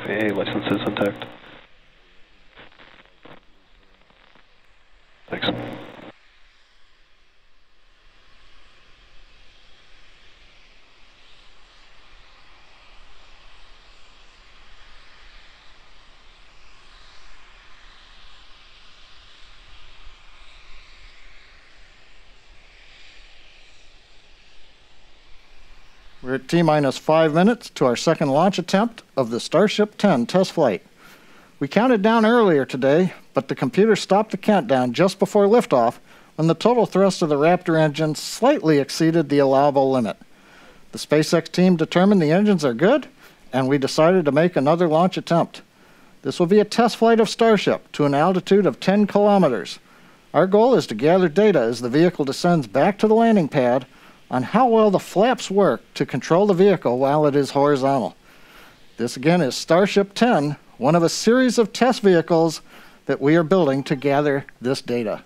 FAA license is intact. Thanks. We're at T minus five minutes to our second launch attempt of the Starship 10 test flight. We counted down earlier today, but the computer stopped the countdown just before liftoff when the total thrust of the Raptor engine slightly exceeded the allowable limit. The SpaceX team determined the engines are good, and we decided to make another launch attempt. This will be a test flight of Starship to an altitude of 10 kilometers. Our goal is to gather data as the vehicle descends back to the landing pad on how well the flaps work to control the vehicle while it is horizontal. This again is Starship 10, one of a series of test vehicles that we are building to gather this data.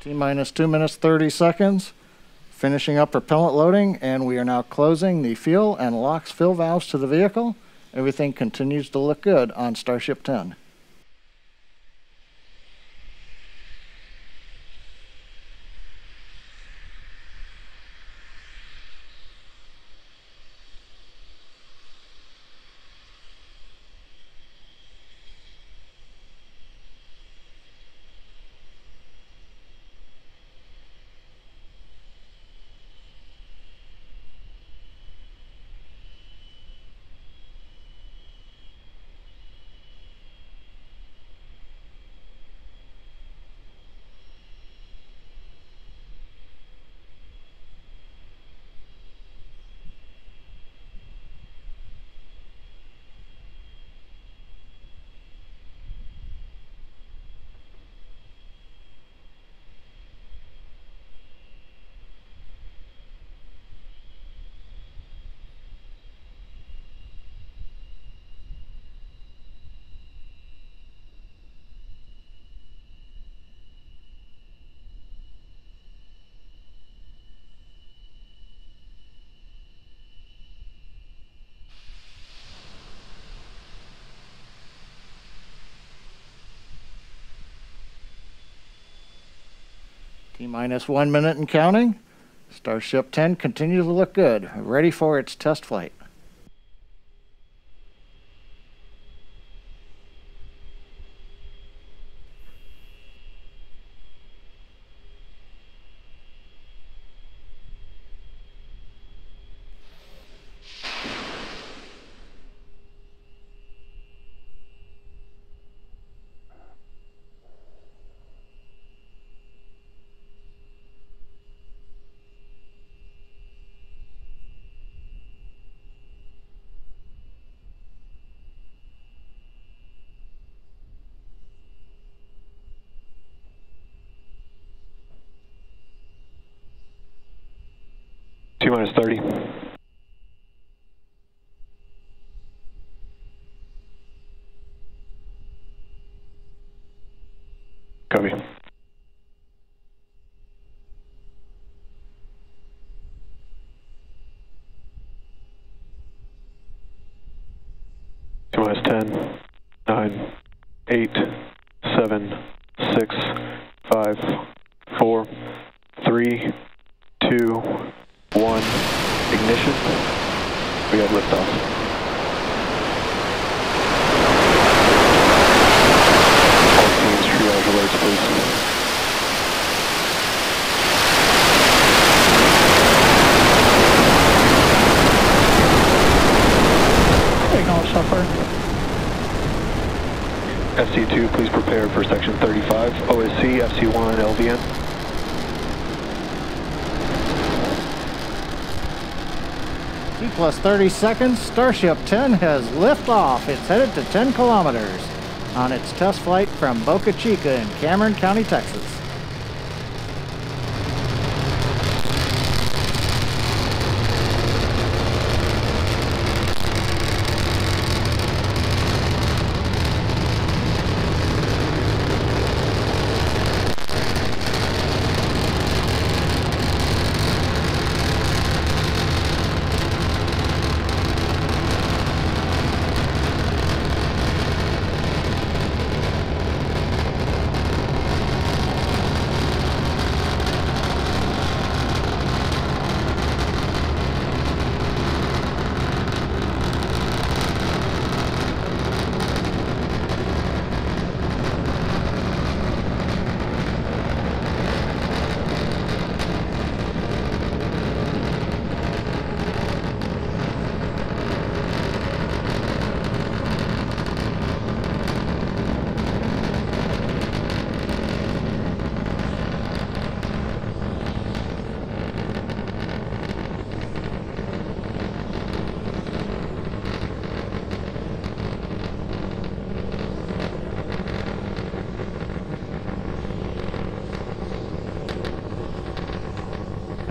T minus two minutes, 30 seconds. Finishing up propellant loading, and we are now closing the fuel and LOX fill valves to the vehicle. Everything continues to look good on Starship 10. One minute and counting. Starship 10 continues to look good, ready for its test flight. Minus 30. Copy. T minus 10, 9, 8, 7, 6, 5, 4, 3, 2, 1. Ignition. We have liftoff. All teams triage alerts, please. Signal suffer. FC2, please prepare for section 35. OSC, FC1, LVN. T plus 30 seconds, Starship 10 has liftoff. It's headed to 10 kilometers on its test flight from Boca Chica in Cameron County, Texas.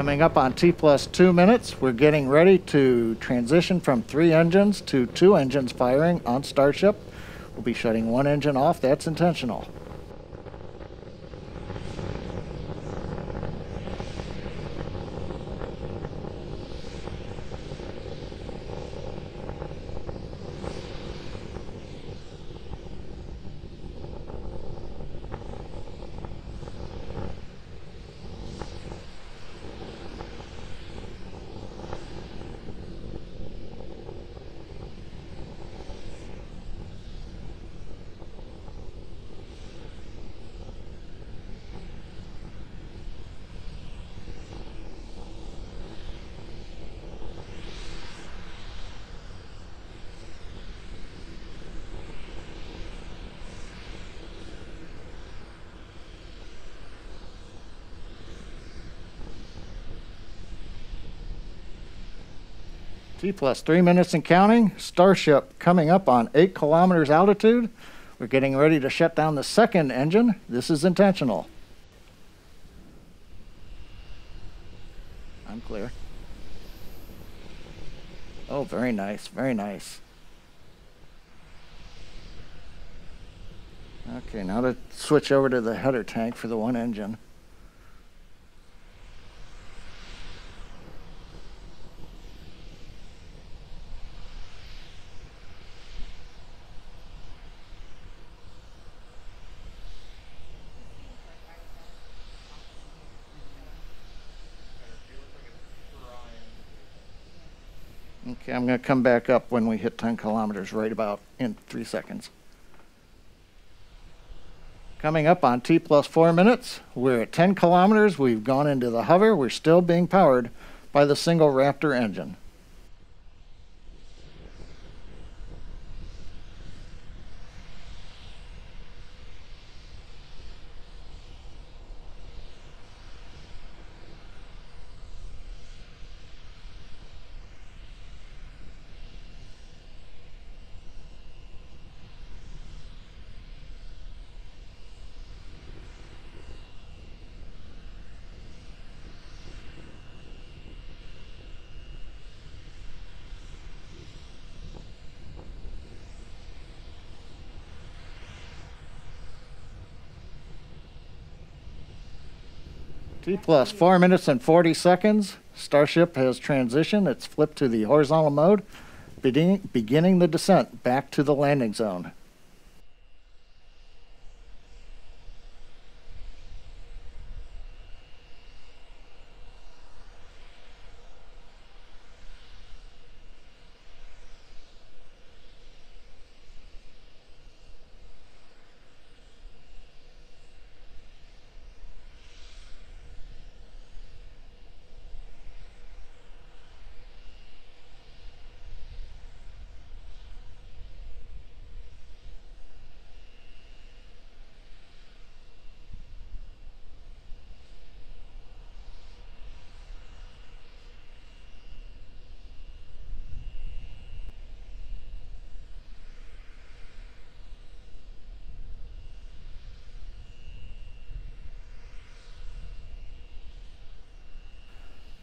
Coming up on T plus two minutes, we're getting ready to transition from three engines to two engines firing on Starship. We'll be shutting one engine off. That's intentional. T plus three minutes and counting. Starship coming up on eight kilometers altitude. We're getting ready to shut down the second engine. This is intentional. I'm clear. Oh, very nice, very nice. Okay, now to switch over to the header tank for the one engine. Okay, I'm going to come back up when we hit 10 kilometers, right about in three seconds. Coming up on T plus four minutes, we're at 10 kilometers. We've gone into the hover. We're still being powered by the single Raptor engine. T plus four minutes and 40 seconds. Starship has transitioned. It's flipped to the horizontal mode, beginning, beginning the descent back to the landing zone.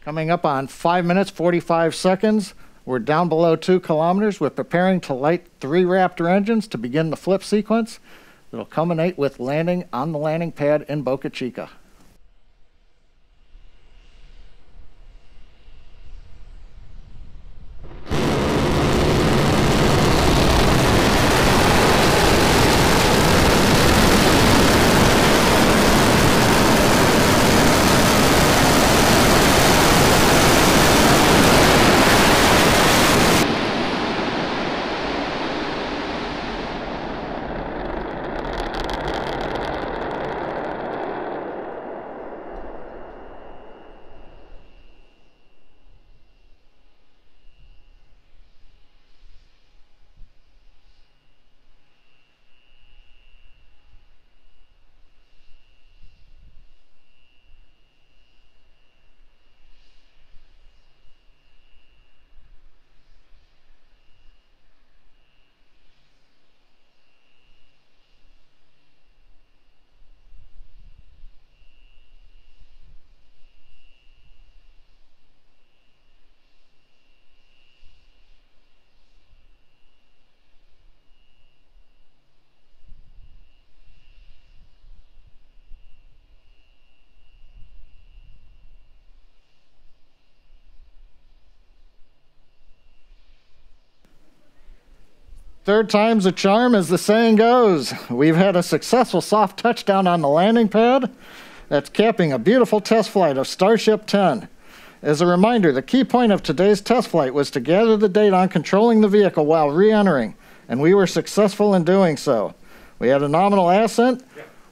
Coming up on 5 minutes 45 seconds, we're down below 2 kilometers. We're preparing to light three Raptor engines to begin the flip sequence. It'll culminate with landing on the landing pad in Boca Chica. Third time's a charm, as the saying goes. We've had a successful soft touchdown on the landing pad that's capping a beautiful test flight of Starship 10. As a reminder, the key point of today's test flight was to gather the data on controlling the vehicle while re entering, and we were successful in doing so. We had a nominal ascent.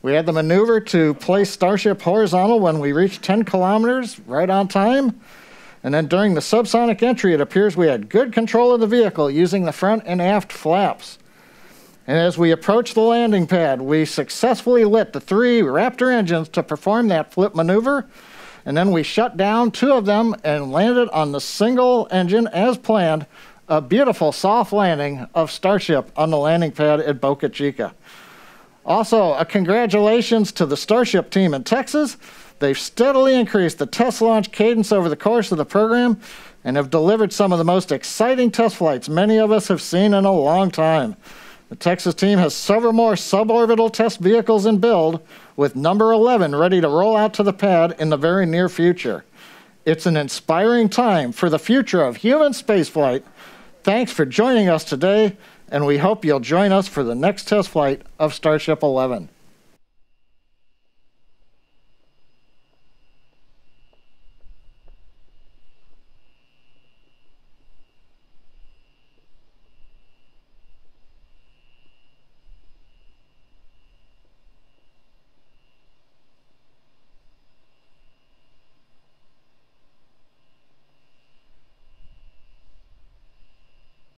We had the maneuver to place Starship horizontal when we reached 10 kilometers right on time. And then during the subsonic entry, it appears we had good control of the vehicle using the front and aft flaps. And as we approached the landing pad, we successfully lit the three Raptor engines to perform that flip maneuver. And then we shut down two of them and landed on the single engine as planned. A beautiful soft landing of Starship on the landing pad at Boca Chica. Also, a congratulations to the Starship team in Texas They've steadily increased the test launch cadence over the course of the program and have delivered some of the most exciting test flights many of us have seen in a long time. The Texas team has several more suborbital test vehicles in build, with number 11 ready to roll out to the pad in the very near future. It's an inspiring time for the future of human spaceflight. Thanks for joining us today, and we hope you'll join us for the next test flight of Starship 11.